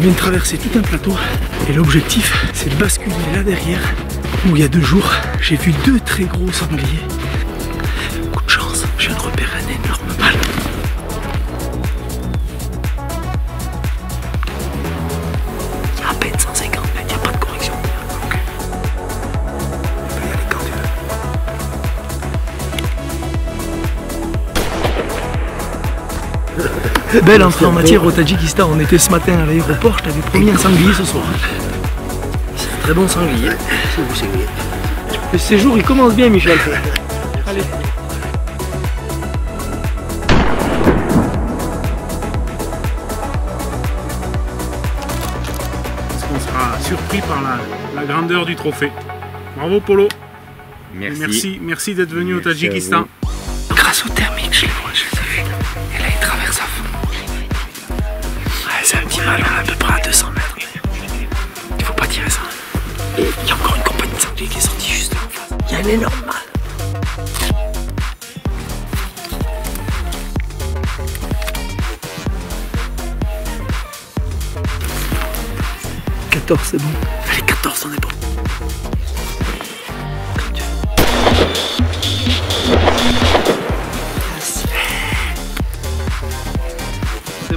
Vient de traverser tout un plateau et l'objectif c'est de basculer là derrière où il y a deux jours j'ai vu deux très gros sangliers. Coup de chance, je viens de repérer un Belle entrée en matière au Tadjikistan. On était ce matin à l'aéroport, je t'avais promis un sanglier ce soir. C'est un très bon sanglier. C'est vous, c'est vous. Le séjour il commence bien Michel. Allez. Parce qu'on sera surpris par la, la grandeur du trophée. Bravo Polo. Merci, merci d'être venu au Merci Tadjikistan. Énorme mâle. « 14 c'est bon. Allez 14 on est bon.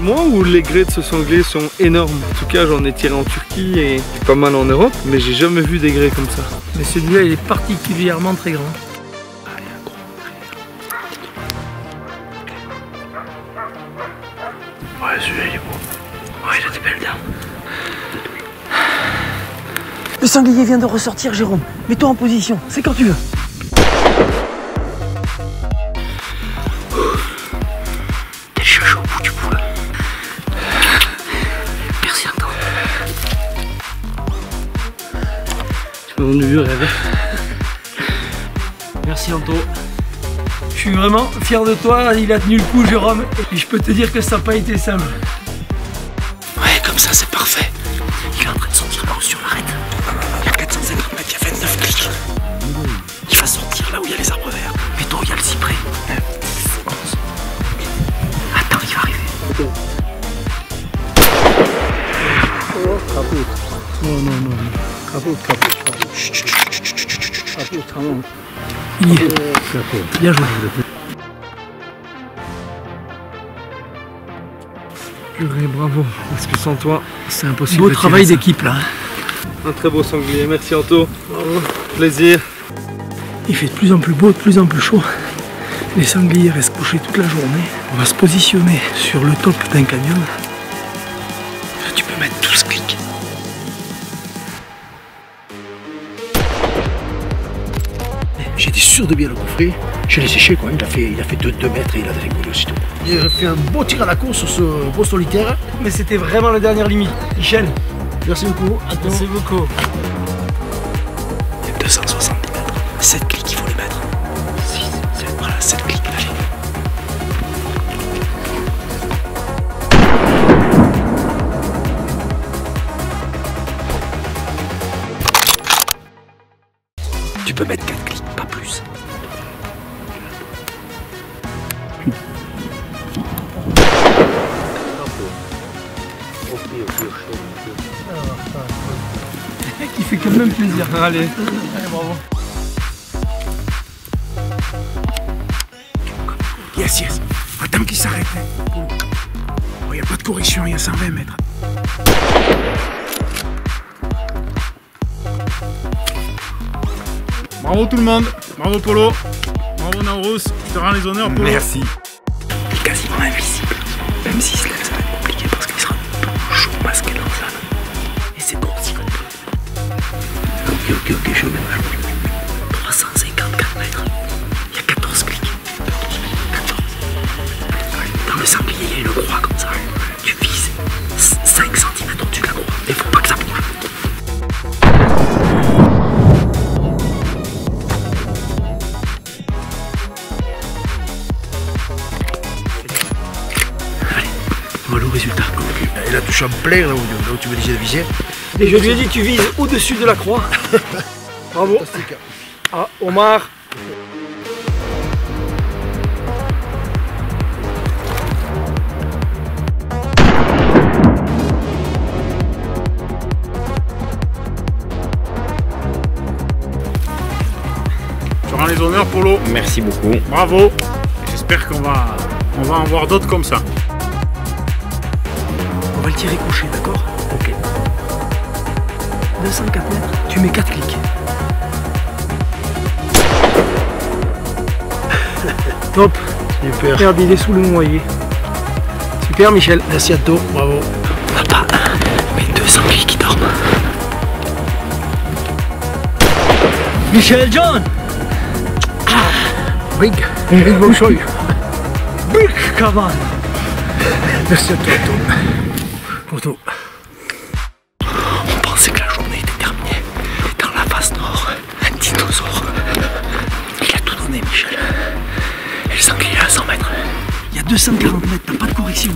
Moi ou les grès de ce sanglier sont énormes? En tout cas, j'en ai tiré en Turquie et pas mal en Europe, mais j'ai jamais vu des grès comme ça. Mais celui-là, il est particulièrement très grand. Ouais, celui-là, il est beau. Ouais, il a des belles dents. Le sanglier vient de ressortir, Jérôme. Mets-toi en position, c'est quand tu veux. Mon vieux rêve. Merci Anto. Je suis vraiment fier de toi, il a tenu le coup Jérôme et je peux te dire que ça n'a pas été simple. Ouais, comme ça c'est parfait. Il est en train de sortir là-haut sur l'arête. Il y a 450 mètres, il y a 29 clics. Il va sortir là où il y a les arbres verts. Mais toi, il y a le cyprès. 9, 10, 11. Attends, il va arriver. Non, non, non. Capote, capote. Il y est. Bien joué. Purée, bravo. Parce que sans toi, c'est impossible. Beau travail ça. d'équipe là. Un très beau sanglier. Merci Anto. Plaisir. Il fait de plus en plus beau, de plus en plus chaud. Les sangliers restent couchés toute la journée. On va se positionner sur le top d'un canyon. Tu peux mettre 12 clics. J'étais sûr de bien le coffrer. Je l'ai séché quand même. Il a fait, il a fait 2, mètres et il a décollé aussitôt. Il a fait un beau tir à la course sur ce beau solitaire. Mais c'était vraiment la dernière limite. Michel, Merci beaucoup. Attends. merci beaucoup. Il y a 270 mètres. 7 clics, il faut les mettre. 6, 7, voilà, 7 clics, allez. Tu peux mettre 4 clics, Qui fait quand même plaisir. Allez. Allez, bravo. Yes, yes. Attends qu'il s'arrête. Oh, il n'y a pas de correction, il y a 120 mètres. Bravo tout le monde. Bravo Polo. Bravo Naurus. Je te rends les honneurs Polo. Merci. Il est quasiment invisible. Même si se chaud masqué dans ça. Et c'est bon si on peut. Ok, ok, ok, je vais. touches en plein là où, là où tu veux déjà viser. Et je lui ai dit tu vises au-dessus de la croix. Bravo. Ah, Omar. Tu rends les honneurs, Polo. Merci beaucoup. Bravo. J'espère qu'on va, on va en voir d'autres comme ça. On tirer couché, d'accord Ok. 204 mètres, tu mets 4 clics. Top Super. Regarde, il est sous le noyer. Super Michel. Merci à toi, bravo. On n'a pas un, mais 200 clics qui dorment. Michel John Big, big Bolshoi. Big Cavan Merci à toi, Tom. On pensait que la journée était terminée. Dans la face nord, un dinosaure. Il a tout donné, Michel. Et le sanglier à 100 mètres. Il y a 240 mètres, t'as pas de correction.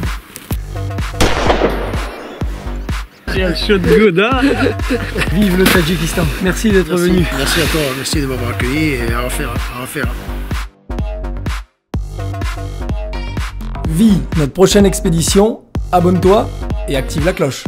Shot de Godard. Vive le Tadjikistan. Merci d'être venu. Merci à toi, merci de m'avoir accueilli et à refaire, à refaire. Vie notre prochaine expédition, abonne-toi et active la cloche.